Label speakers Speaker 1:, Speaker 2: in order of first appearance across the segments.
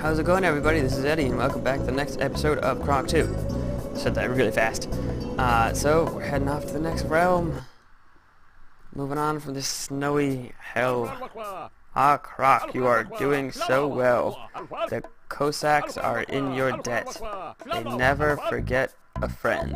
Speaker 1: How's it going, everybody? This is Eddie, and welcome back to the next episode of Croc 2. Said that really fast. Uh, so, we're heading off to the next realm. Moving on from this snowy hell. Ah, Croc, you are doing so well. The Cossacks are in your debt. They never forget a friend,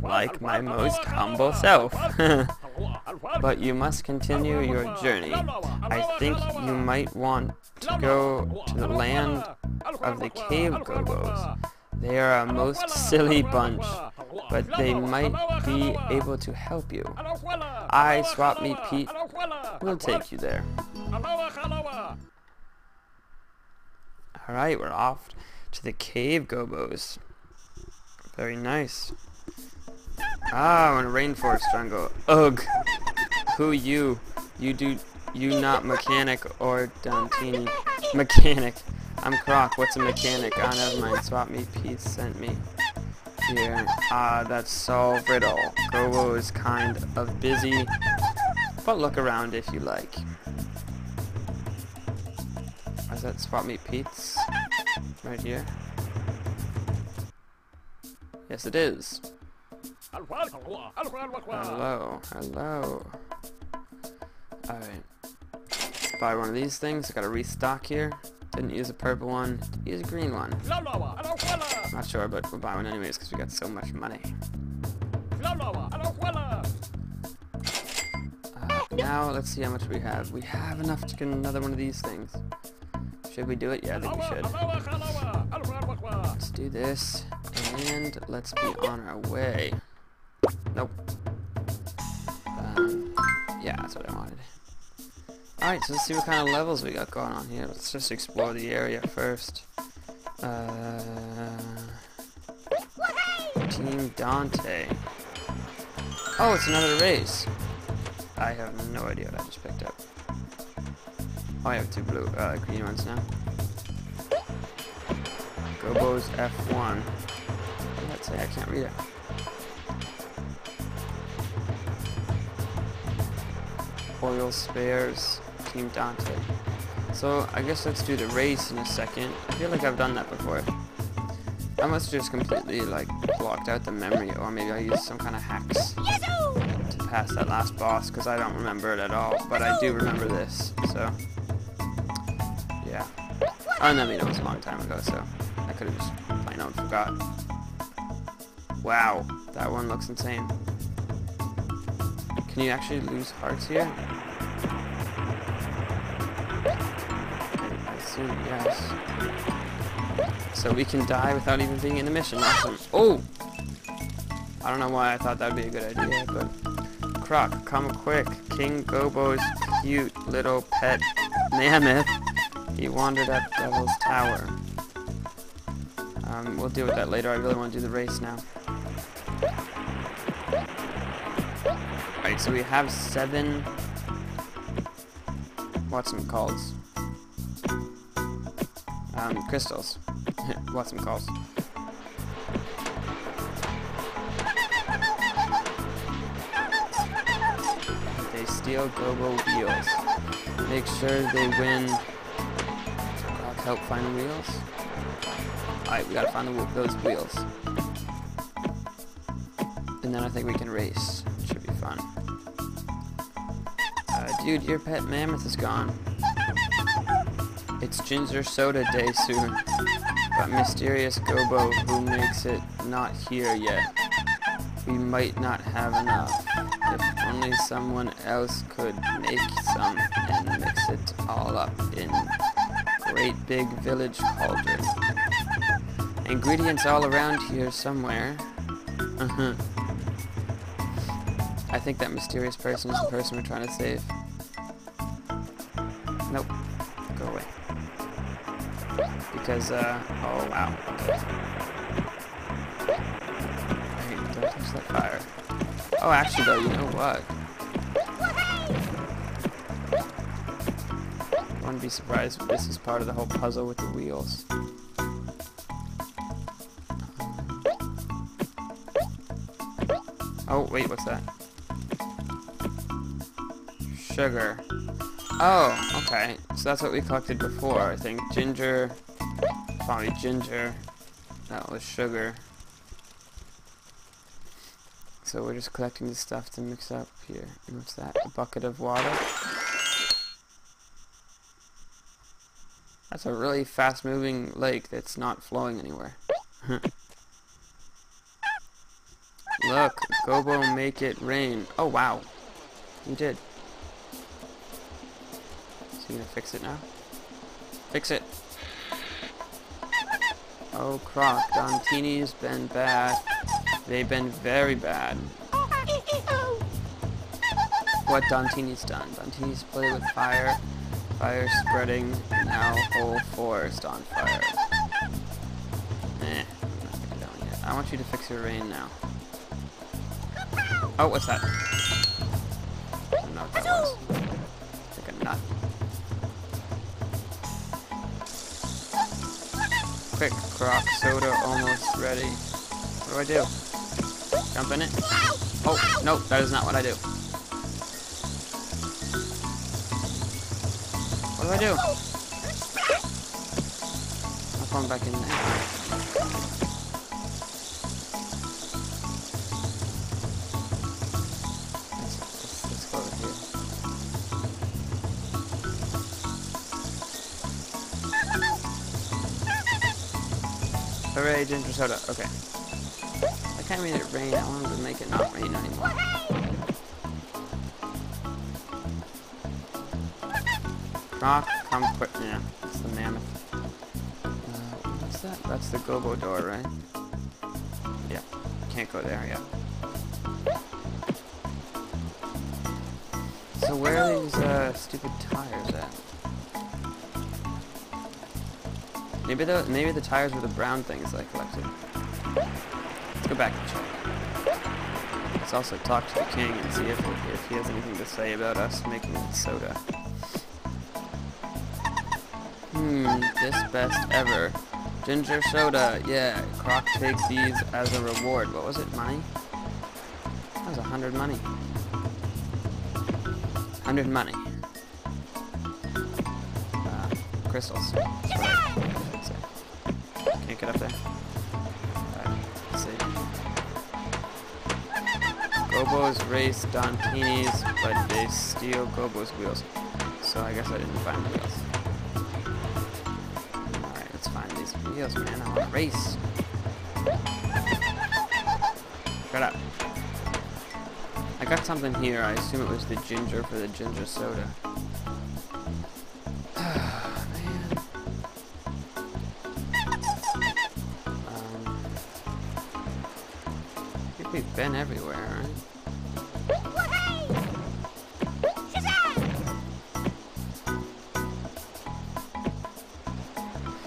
Speaker 1: like my most humble self. but you must continue your journey. I think you might want to go to the land of the cave gobbos. They are a most silly bunch, but they might be able to help you. I, Swap Meet Pete, will take you there. Alright, we're off to the cave gobbos. Very nice. Ah, we're in a rainforest jungle. Ugh. Who you? You do you not mechanic or Dantini. Mechanic. I'm Croc. What's a mechanic? Ah, never mind. Swap me. Pete sent me here. Ah, that's Solve Riddle. Gobbo is kind of busy, but look around if you like. Is that Swap Meet Pete's? Right here? Yes, it is. Hello, hello. Alright. Buy one of these things. I got a restock here. Didn't use a purple one. Use a green one. Not sure, but we'll buy one anyways because we got so much money. Uh, now, let's see how much we have. We have enough to get another one of these things. Should we do it? Yeah, I think we should. Let's do this. And let's be on our way. Nope. Um, yeah, that's what I wanted. Alright, so let's see what kind of levels we got going on here. Let's just explore the area first. Uh, Team Dante. Oh, it's another race. I have no idea what I just picked up. Oh, I have two blue, uh, green ones now. Gobbos F1. Let's say I can't read it. Oil spares, Team Dante. So I guess let's do the race in a second. I feel like I've done that before. I must have just completely like blocked out the memory or maybe I used some kind of hacks to pass that last boss because I don't remember it at all. But I do remember this, so yeah. Oh, and I mean it was a long time ago, so I could have just plain out forgot. Wow, that one looks insane. Can you actually lose hearts here? I assume yes. So we can die without even being in the mission. Awesome. Oh! I don't know why I thought that would be a good idea, but... Croc, come quick. King Gobbo's cute little pet mammoth. He wandered up Devil's Tower. Um, we'll deal with that later. I really want to do the race now. So we have seven... What's them calls? Um, crystals. What's them calls? They steal Gobbo wheels. Make sure they win. Help find the wheels. Alright, we gotta find the, those wheels. And then I think we can race. Dude, your pet mammoth is gone. It's ginger soda day soon. But mysterious Gobbo who makes it not here yet. We might not have enough. If only someone else could make some and mix it all up in great big village cauldron. Ingredients all around here somewhere. Uh-huh. I think that mysterious person is the person we're trying to save. Because, uh, oh wow. Okay. Don't touch that fire. Oh, actually though, you know what? I wouldn't be surprised if this is part of the whole puzzle with the wheels. Oh, wait, what's that? Sugar. Oh, okay. So that's what we collected before, I think. Ginger, Probably ginger. That was sugar. So we're just collecting the stuff to mix up here. And what's that? A bucket of water. That's a really fast moving lake that's not flowing anywhere. Look, Gobbo make it rain. Oh wow. You did. So you gonna fix it now? Fix it. Oh Croc, Dantini's been bad. They've been very bad. What Dantini's done. Dantini's played with fire. Fire spreading. Now whole forest on fire. Eh. I want you to fix your rain now. Oh, what's that? I don't know what that was. Quick, croc soda almost ready. What do I do? Jump in it? Oh, no, that is not what I do. What do I do? I'm going back in there. Hooray, ginger soda. Okay. I can't make it rain. I wanted to make it not rain anymore. Croc, come quick. Yeah, it's the mammoth. Uh, what's that? That's the gobbo door, right? Yeah. Can't go there yeah. So where are these uh, stupid tires at? Maybe the maybe the tires were the brown things I collected. Let's go back and check. Let's also talk to the king and see if if he has anything to say about us making soda. Hmm, this best ever. Ginger soda, yeah. Croc take these as a reward. What was it, money? That was a hundred money. Hundred money. Uh, crystals. That's Can't get up there. See. Gobbo's race Dantini's, but they steal Gobbo's wheels. So I guess I didn't find the wheels. Alright, let's find these wheels, man. I want to race. Shut up. I got something here. I assume it was the ginger for the ginger soda. Been everywhere, right?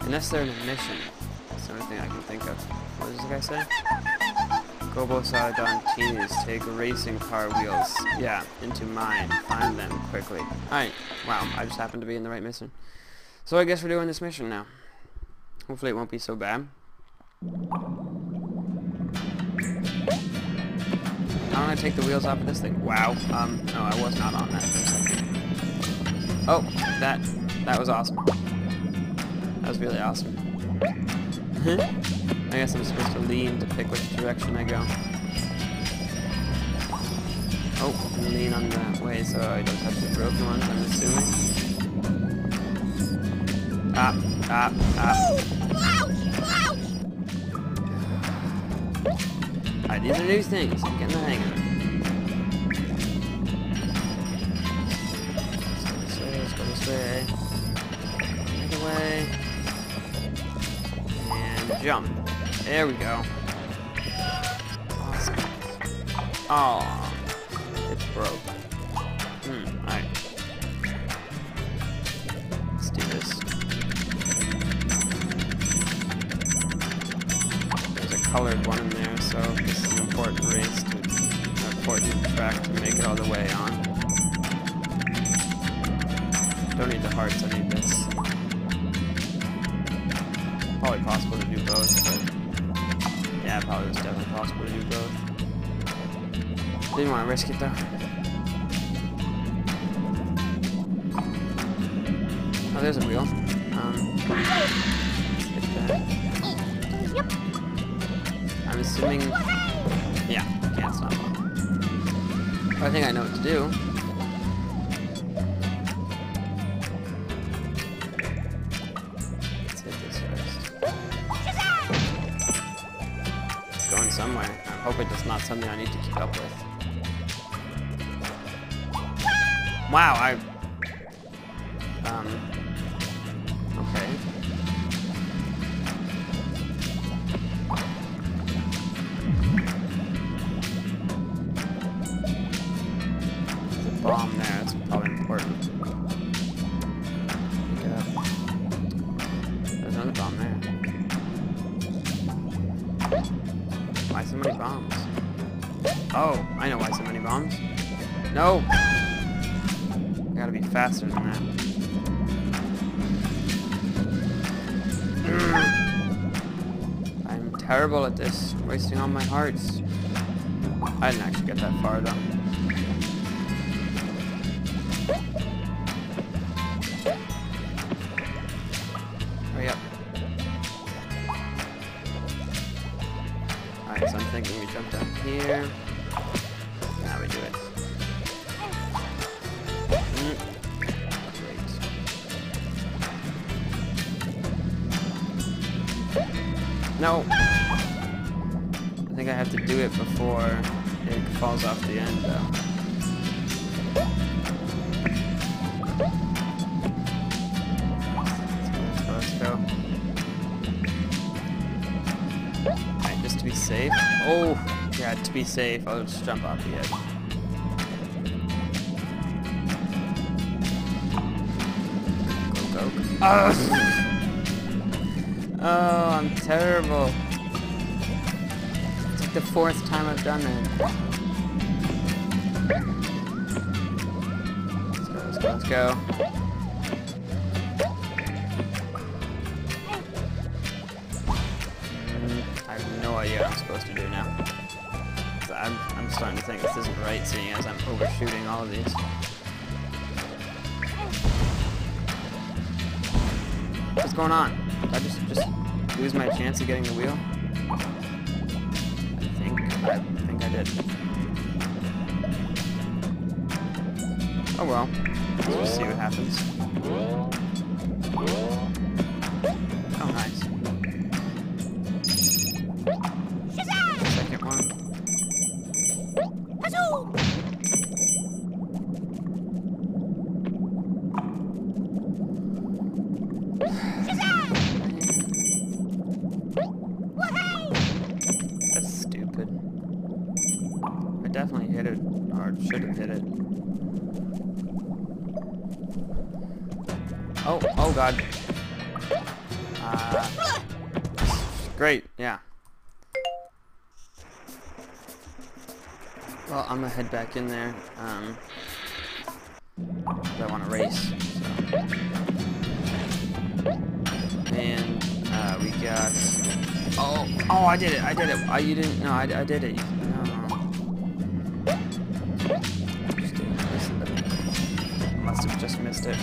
Speaker 1: Unless they're in a mission. That's the only thing I can think of. What does the guy say? Gobo saw Dantini's take racing car wheels. Yeah, into mine. Find them quickly. Alright. Wow, I just happened to be in the right mission. So I guess we're doing this mission now. Hopefully it won't be so bad. How gonna take the wheels off of this thing? Wow. Um, no, I was not on that for a second. Oh, that, that was awesome. That was really awesome. I guess I'm supposed to lean to pick which direction I go. Oh, lean on that way so I don't touch the broken ones, I'm assuming. Ah, ah, ah. Alright, these are new things. I'm getting the hang of it. This way, let's go this way. Right away. And jump. There we go. Awesome. Oh, it broke. Hmm, alright. Let's do this. There's a colored one in there, important race to uh, important track to make it all the way on. Don't need the hearts, I need this. Probably possible to do both, but yeah, probably was definitely possible to do both. Didn't want to risk it though. Oh, there's a wheel. Um, Yep. I'm assuming yeah, can't stop. I think I know what to do. Let's hit this first. It's going somewhere. I'm hoping it's not something I need to keep up with. Wow, I... terrible at this, wasting all my hearts. I didn't actually get that far though. Oh, Hurry before it falls off the end, though. Let's go. Alright, just to be safe. Oh! Yeah, to be safe, I'll just jump off the edge. Go, go. Oh! oh, I'm terrible. The fourth time I've done it. Let's go, let's go, let's go. I have no idea what I'm supposed to do now. I'm, I'm starting to think this isn't right, seeing as I'm overshooting all of these. What's going on? Did I just just lose my chance of getting the wheel? Think I did. Oh well. Let's just see what happens. Well, I'm gonna head back in there. Um, I want to race. So. And uh, we got. Oh, oh! I did it! I did it! I, you didn't? No, I, I did it. No. Must have just missed it.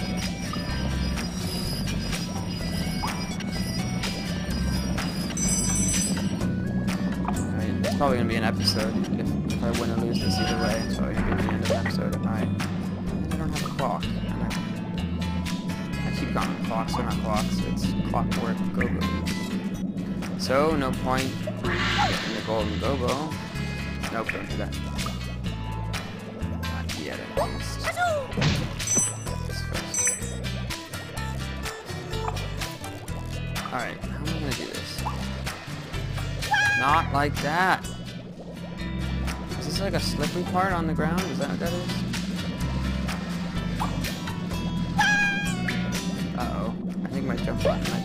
Speaker 1: It's probably gonna be an episode. Either way, it's probably gonna be the end of the episode. Alright. I don't have a clock. and I, I keep calling them clocks, they're not clocks. It's clockwork go-go. So, no point getting the golden go-go. Nope, don't do that. Not yet, at least. Alright, how am I gonna do this? Not like that! Like a slippery part on the ground? Is that what that is? Uh-oh. I think my jump button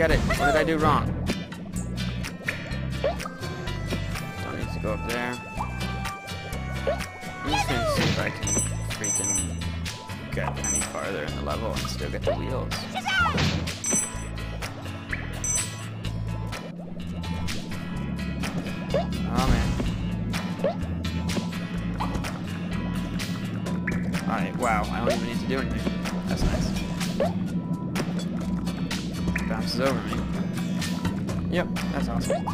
Speaker 1: get it. What did I do wrong? Don't need to go up there. I'm just gonna see if I can freaking get any farther in the level and still get the wheels. Oh man. Alright, wow, I don't even need to do anything. That's nice. Bounces over me. Yep, that's awesome.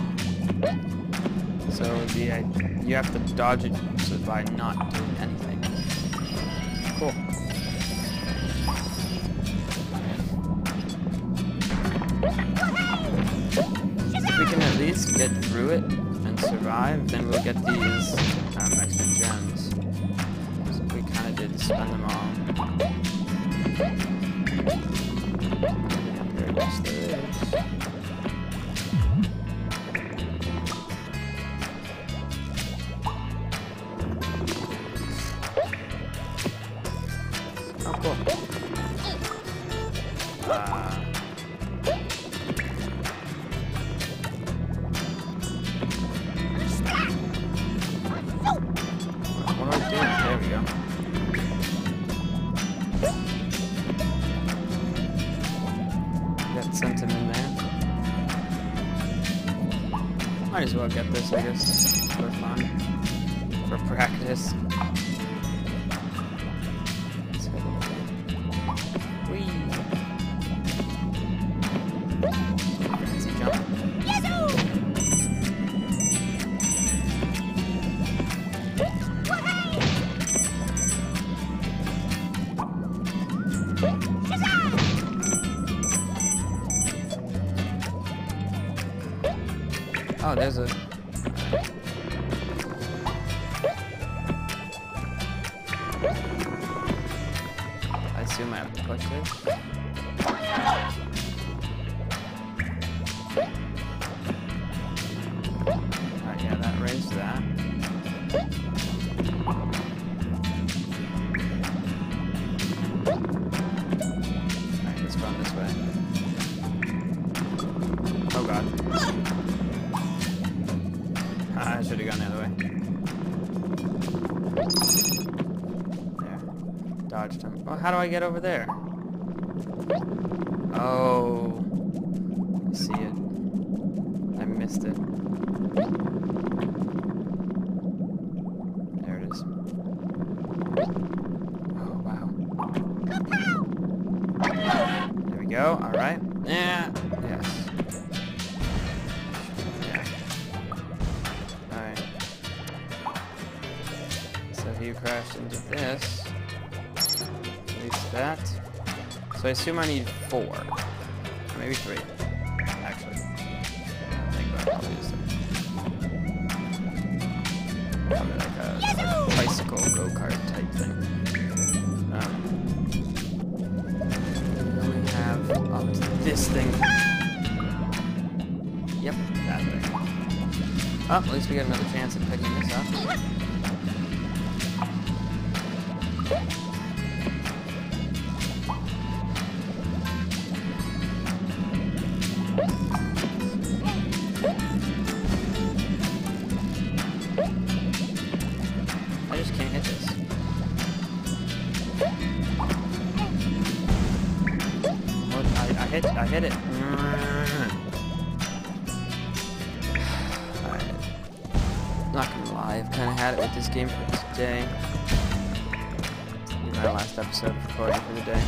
Speaker 1: So the uh, you have to dodge it so by not doing anything. Cool. If we can at least get through it and survive, then we'll get these um, extra gems. So we kind of did spend them all. Oh, I should have gone the other way. There. Dodged him. Well, how do I get over there? Oh. Assume I need four. Maybe three. Actually. I think about it, probably like a bicycle go-kart type thing. Um, we have oh, this thing. Yep, that thing. Oh, at least we got another chance at picking this up. I, hit I hit it. Not gonna lie, I've kinda had it with this game for today. My last episode of recording for the day.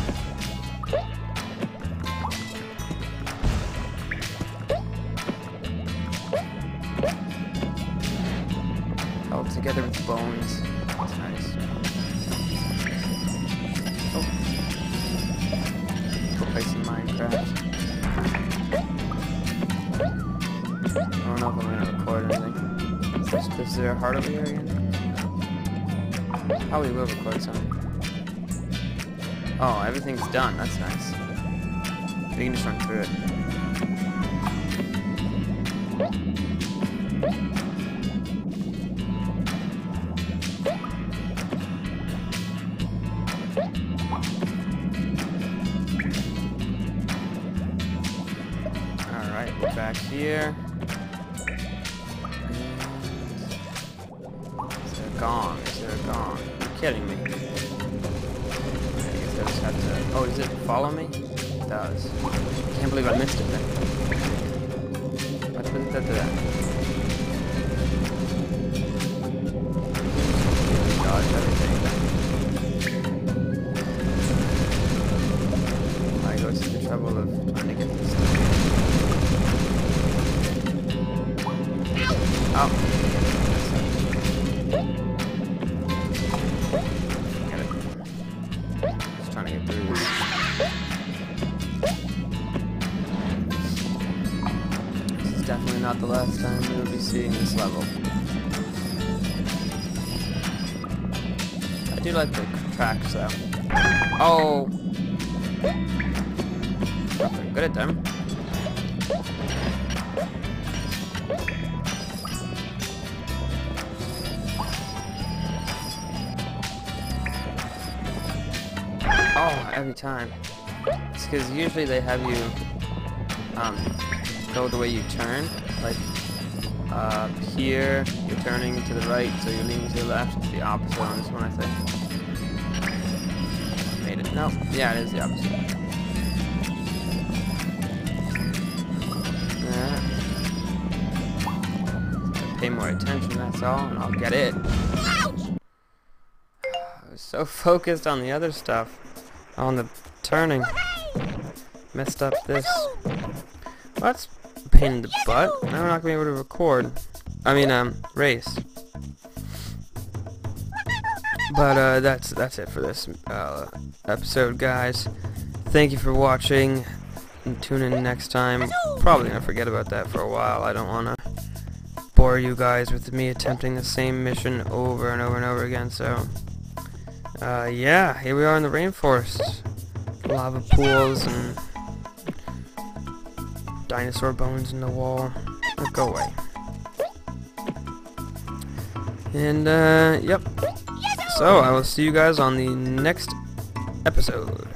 Speaker 1: Will record something. Oh, everything's done. That's nice. We can just run through it. Alright, we're back here. Every time. It's because usually they have you um, go the way you turn. Like, uh, here, you're turning to the right, so you're leaning to the left. It's the opposite on this one, I think. Made it. No, yeah, it is the opposite. Yeah. Pay more attention, that's all, and I'll get it. Ouch! I was so focused on the other stuff. On the turning. Messed up this. Well, that's a pain in the butt. Now we're not gonna be able to record. I mean, um, race. But uh, that's that's it for this uh, episode, guys. Thank you for watching. And tune in next time. Probably gonna forget about that for a while. I don't wanna bore you guys with me attempting the same mission over and over and over again. So, uh, yeah, here we are in the rainforest. Lava pools and dinosaur bones in the wall. Oh, go away. And, uh, yep. So, I will see you guys on the next episode.